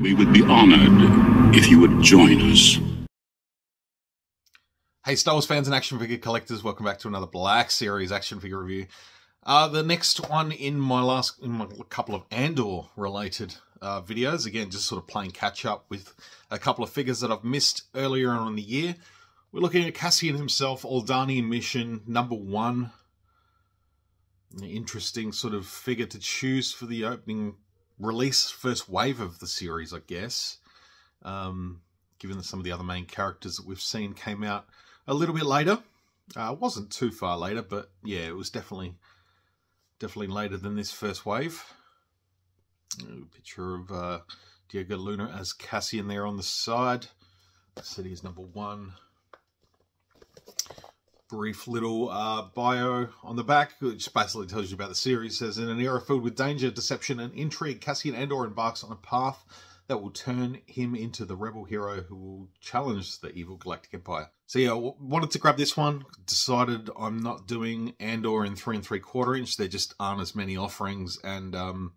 We would be honored if you would join us. Hey, Star Wars fans and action figure collectors, welcome back to another Black Series action figure review. Uh, the next one in my last, in my couple of Andor related uh, videos, again, just sort of playing catch up with a couple of figures that I've missed earlier on in the year. We're looking at Cassian himself, Aldhani Mission number one. An interesting sort of figure to choose for the opening release, first wave of the series, I guess. Um, given that some of the other main characters that we've seen came out a little bit later. Uh, wasn't too far later, but yeah, it was definitely definitely later than this first wave. Picture of uh, Diego Luna as Cassian there on the side. City is number one. Brief little uh, bio on the back, which basically tells you about the series. It says in an era filled with danger, deception, and intrigue, Cassian Andor embarks on a path that will turn him into the rebel hero who will challenge the evil Galactic Empire. So yeah, wanted to grab this one. Decided I'm not doing Andor in three and three quarter inch. There just aren't as many offerings, and um,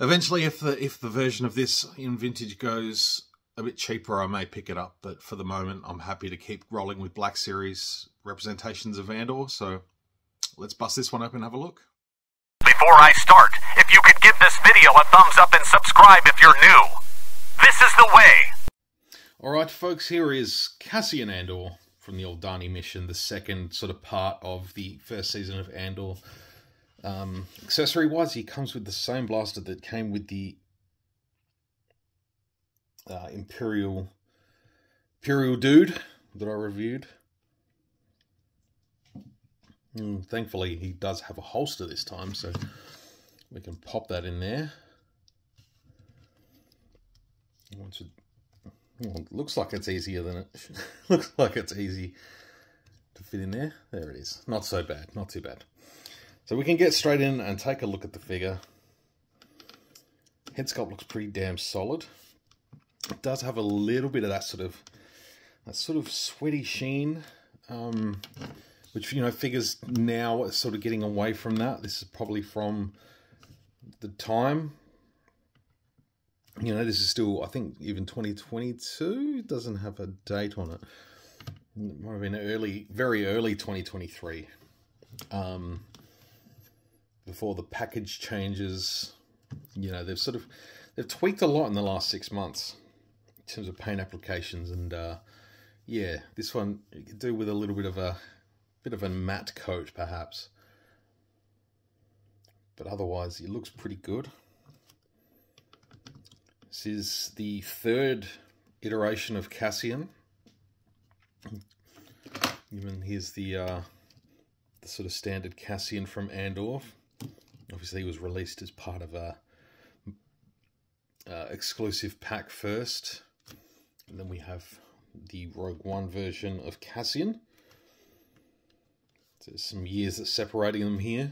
eventually, if the if the version of this in vintage goes a bit cheaper, I may pick it up. But for the moment, I'm happy to keep rolling with Black Series representations of Andor. So let's bust this one open and have a look. Before I start, if you could give this video a thumbs up and subscribe if you're new. This is the way. Alright folks, here is Cassian Andor from the Aldhani mission, the second sort of part of the first season of Andor. Um, accessory wise, he comes with the same blaster that came with the uh, Imperial Imperial Dude that I reviewed. Mm, thankfully, he does have a holster this time, so we can pop that in there. Once it, well, it looks like it's easier than it looks like it's easy to fit in there. There it is. Not so bad. Not too bad. So we can get straight in and take a look at the figure. Head sculpt looks pretty damn solid. It does have a little bit of that sort of that sort of sweaty sheen. Um, which you know figures now sort of getting away from that. This is probably from the time. You know, this is still I think even 2022 doesn't have a date on it. It might have been early, very early 2023. Um, before the package changes, you know, they've sort of they've tweaked a lot in the last six months in terms of paint applications and uh, yeah, this one you could do with a little bit of a Bit of a matte coat, perhaps. But otherwise, it looks pretty good. This is the third iteration of Cassian. Even here's the, uh, the sort of standard Cassian from Andor. Obviously, he was released as part of a uh, exclusive pack first. And then we have the Rogue One version of Cassian. There's some years that's separating them here.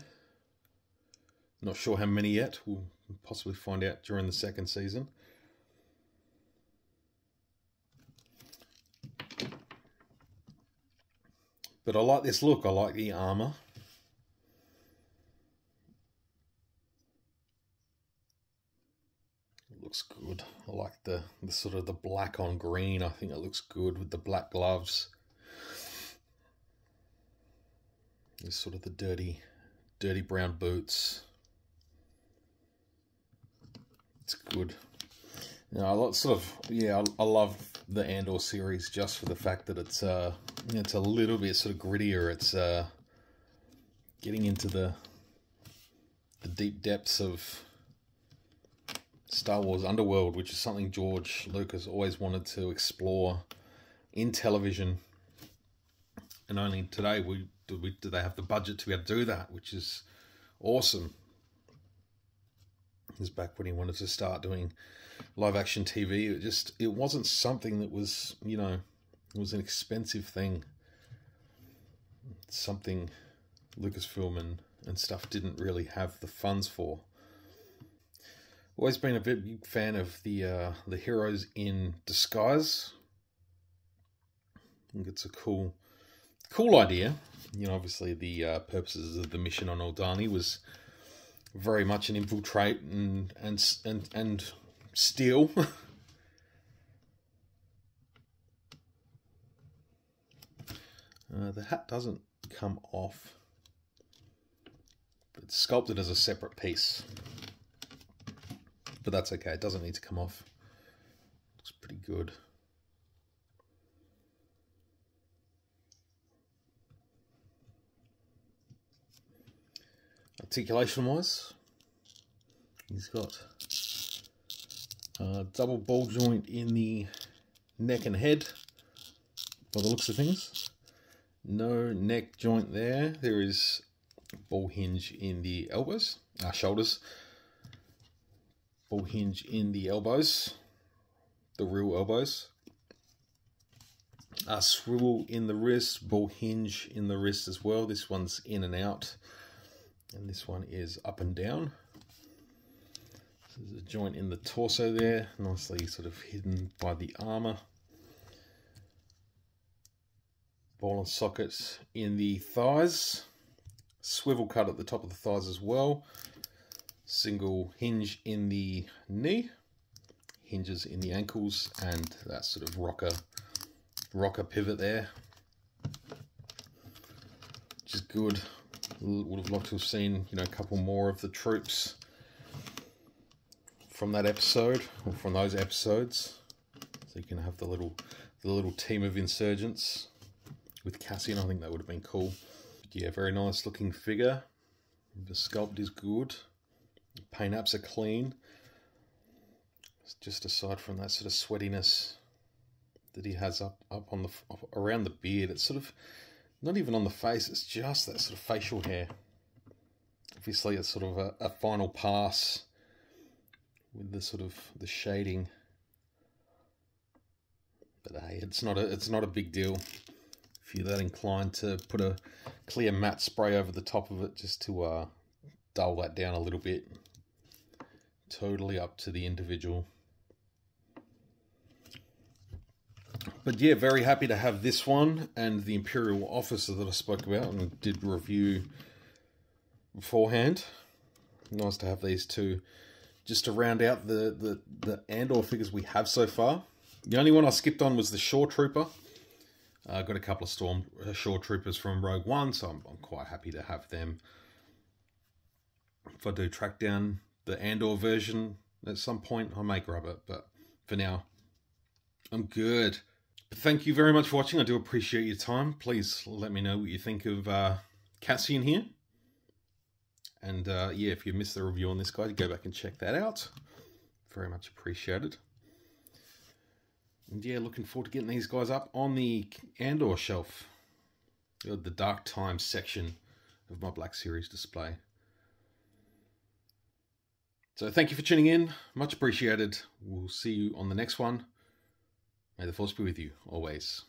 Not sure how many yet. We'll possibly find out during the second season. But I like this look. I like the armor. Looks good. I like the, the sort of the black on green. I think it looks good with the black gloves. Is sort of the dirty, dirty brown boots. It's good. Know, I sort of yeah, I, I, love the Andor series just for the fact that it's uh, it's a little bit sort of grittier. It's uh, getting into the the deep depths of Star Wars underworld, which is something George Lucas always wanted to explore in television. And only today we do, we, do they have the budget to be able to do that, which is awesome. Is back when he wanted to start doing live action TV. It just it wasn't something that was you know it was an expensive thing. Something Lucasfilm and, and stuff didn't really have the funds for. Always been a big fan of the uh, the heroes in disguise. I think it's a cool cool idea you know, obviously the uh, purposes of the mission on Aldhani was very much an infiltrate and and and and steal. uh, the hat doesn't come off. It's sculpted as a separate piece. But that's okay, it doesn't need to come off. Looks pretty good. Articulation wise, he's got a double ball joint in the neck and head by the looks of things. No neck joint there. There is ball hinge in the elbows, uh, shoulders. Ball hinge in the elbows, the real elbows. A swivel in the wrist, ball hinge in the wrist as well. This one's in and out, and this one is up and down. So there's a joint in the torso there, nicely sort of hidden by the armor. Ball and sockets in the thighs swivel cut at the top of the thighs as well. Single hinge in the knee, hinges in the ankles, and that sort of rocker, rocker pivot there. Which is good. Would have liked to have seen, you know, a couple more of the troops from that episode, or from those episodes. So you can have the little, the little team of insurgents with Cassian. I think that would have been cool yeah, very nice looking figure. The sculpt is good. Paint apps are clean. Just aside from that sort of sweatiness that he has up, up on the around the beard, it's sort of not even on the face, it's just that sort of facial hair. Obviously it's sort of a, a final pass with the sort of the shading. But hey, it's not a it's not a big deal if you're that inclined to put a clear matte spray over the top of it just to uh, dull that down a little bit. Totally up to the individual. But yeah, very happy to have this one and the Imperial Officer that I spoke about and did review beforehand. Nice to have these two just to round out the, the, the Andor figures we have so far. The only one I skipped on was the Shore Trooper. I uh, got a couple of Storm uh, Shore Troopers from Rogue One, so I'm, I'm quite happy to have them. If I do track down the Andor version at some point, I may grab it, but for now, I'm good. But thank you very much for watching. I do appreciate your time. Please let me know what you think of uh, Cassian here. And uh, yeah, if you missed the review on this guy, go back and check that out. Very much appreciated. And yeah, looking forward to getting these guys up on the Andor shelf. The Dark Times section of my Black Series display. So thank you for tuning in. Much appreciated. We'll see you on the next one. May the force be with you always.